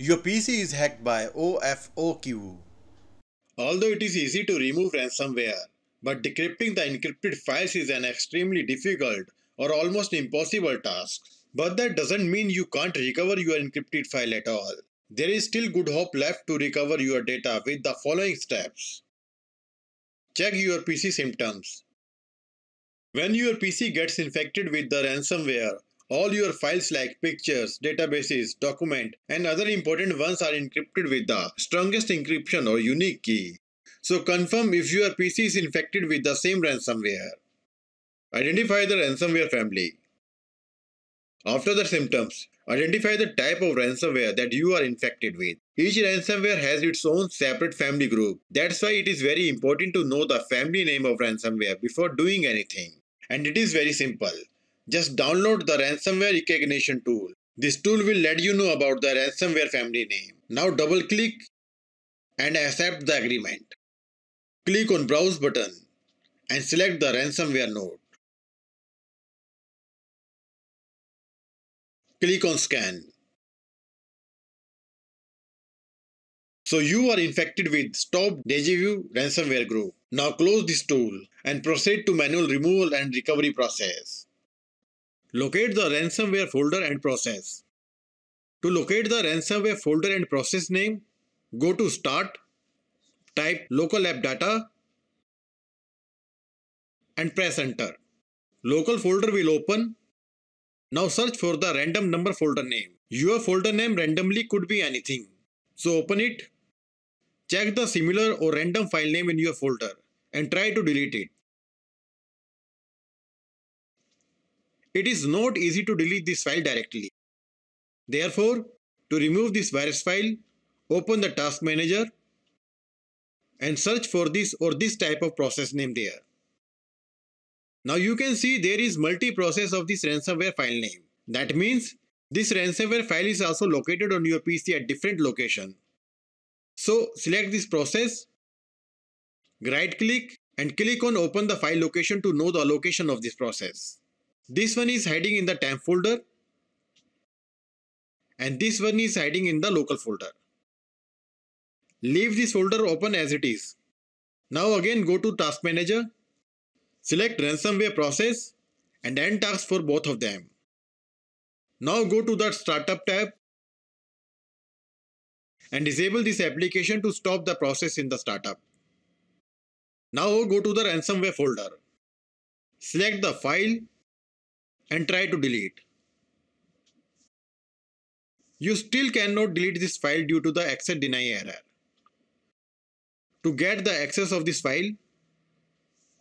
Your PC is hacked by OFOQ. Although it is easy to remove ransomware, but decrypting the encrypted files is an extremely difficult or almost impossible task. But that doesn't mean you can't recover your encrypted file at all. There is still good hope left to recover your data with the following steps. Check your PC symptoms. When your PC gets infected with the ransomware, all your files like pictures, databases, document and other important ones are encrypted with the strongest encryption or unique key. So confirm if your PC is infected with the same ransomware. Identify the ransomware family. After the symptoms, identify the type of ransomware that you are infected with. Each ransomware has its own separate family group. That's why it is very important to know the family name of ransomware before doing anything. And it is very simple. Just download the ransomware recognition tool. This tool will let you know about the ransomware family name. Now double click and accept the agreement. Click on browse button and select the ransomware node. Click on scan. So you are infected with Stop Deja ransomware group. Now close this tool and proceed to manual removal and recovery process. Locate the ransomware folder and process. To locate the ransomware folder and process name, go to Start, type local app data and press enter. Local folder will open. Now search for the random number folder name. Your folder name randomly could be anything. So open it. Check the similar or random file name in your folder and try to delete it. It is not easy to delete this file directly. Therefore, to remove this virus file, open the task manager and search for this or this type of process name there. Now you can see there is multi-process of this ransomware file name. That means this ransomware file is also located on your PC at different location. So select this process, right click and click on open the file location to know the location of this process. This one is hiding in the temp folder and this one is hiding in the local folder. Leave this folder open as it is. Now again go to task manager, select ransomware process and end task for both of them. Now go to the startup tab and disable this application to stop the process in the startup. Now go to the ransomware folder. Select the file and try to delete. You still cannot delete this file due to the access deny error. To get the access of this file,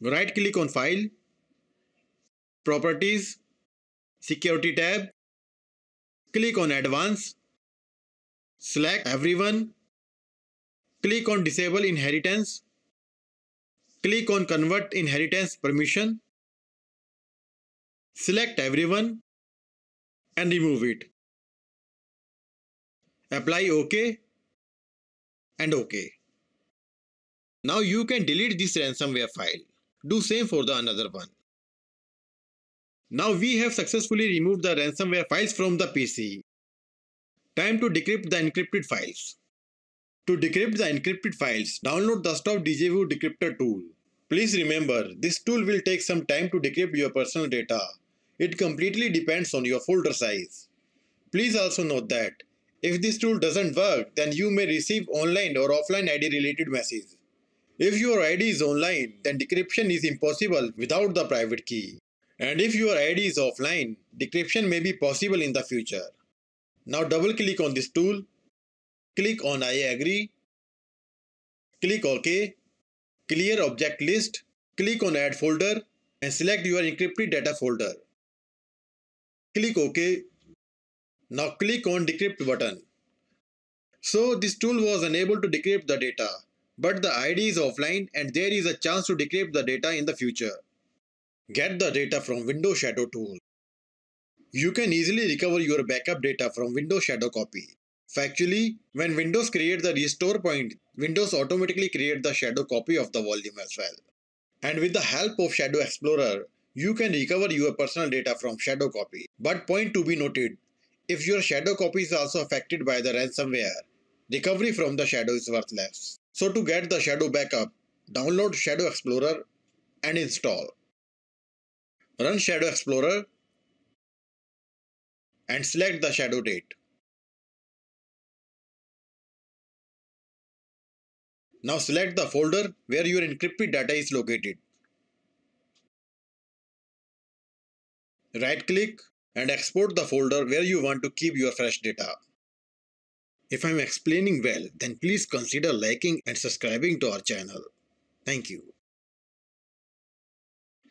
right click on file, properties, security tab, click on advanced, select everyone, click on disable inheritance, click on convert inheritance permission Select everyone and remove it. Apply OK and OK. Now you can delete this ransomware file. Do same for the another one. Now we have successfully removed the ransomware files from the PC. Time to decrypt the encrypted files. To decrypt the encrypted files, download the Stop DJVU Vu Decryptor tool. Please remember, this tool will take some time to decrypt your personal data it completely depends on your folder size. Please also note that if this tool doesn't work, then you may receive online or offline ID related message. If your ID is online, then decryption is impossible without the private key. And if your ID is offline, decryption may be possible in the future. Now double click on this tool, click on I agree, click OK, clear object list, click on add folder and select your encrypted data folder. Click OK. Now click on decrypt button. So this tool was unable to decrypt the data, but the ID is offline and there is a chance to decrypt the data in the future. Get the data from Windows Shadow tool. You can easily recover your backup data from Windows Shadow copy. Factually, when Windows creates the restore point, Windows automatically creates the shadow copy of the volume as well. And with the help of Shadow Explorer, you can recover your personal data from shadow copy. But point to be noted, If your shadow copy is also affected by the ransomware, recovery from the shadow is worthless. So to get the shadow backup, download Shadow Explorer and install. Run Shadow Explorer and select the shadow date. Now select the folder where your encrypted data is located. Right click and export the folder where you want to keep your fresh data. If I'm explaining well, then please consider liking and subscribing to our channel. Thank you.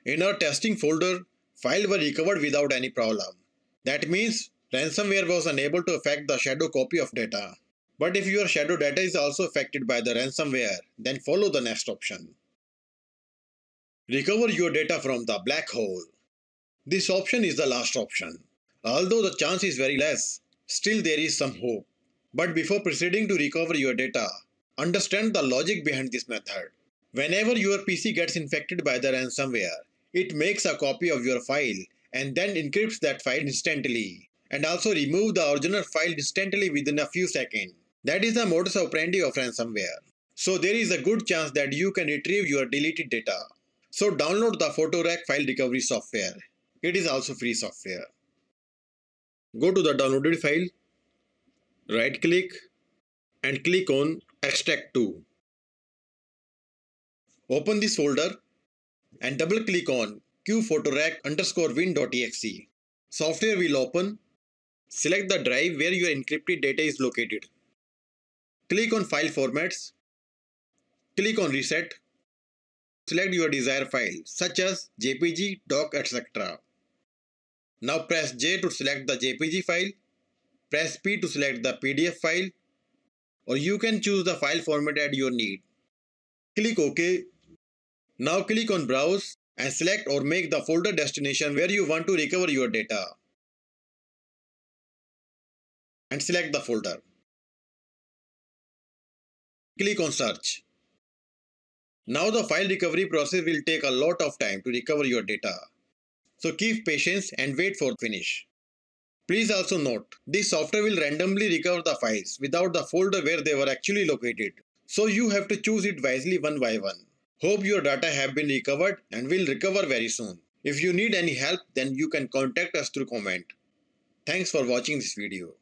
In our testing folder, files were recovered without any problem. That means ransomware was unable to affect the shadow copy of data. But if your shadow data is also affected by the ransomware, then follow the next option. Recover your data from the black hole. This option is the last option. Although the chance is very less, still there is some hope. But before proceeding to recover your data, understand the logic behind this method. Whenever your PC gets infected by the ransomware, it makes a copy of your file and then encrypts that file instantly and also remove the original file instantly within a few seconds. That is the modus operandi of ransomware. So there is a good chance that you can retrieve your deleted data. So download the PhotoRec file recovery software. It is also free software. Go to the downloaded file right click and click on extract to. Open this folder and double click on qphotorec underscore win.exe. Software will open. Select the drive where your encrypted data is located. Click on file formats. Click on reset. Select your desired file such as JPG, doc, etc. Now press J to select the JPG file Press P to select the PDF file or you can choose the file format at your need. Click OK. Now click on Browse and select or make the folder destination where you want to recover your data. And select the folder. Click on Search. Now the file recovery process will take a lot of time to recover your data. So keep patience and wait for finish. Please also note, this software will randomly recover the files without the folder where they were actually located. So you have to choose it wisely one by one. Hope your data have been recovered and will recover very soon. If you need any help then you can contact us through comment. Thanks for watching this video.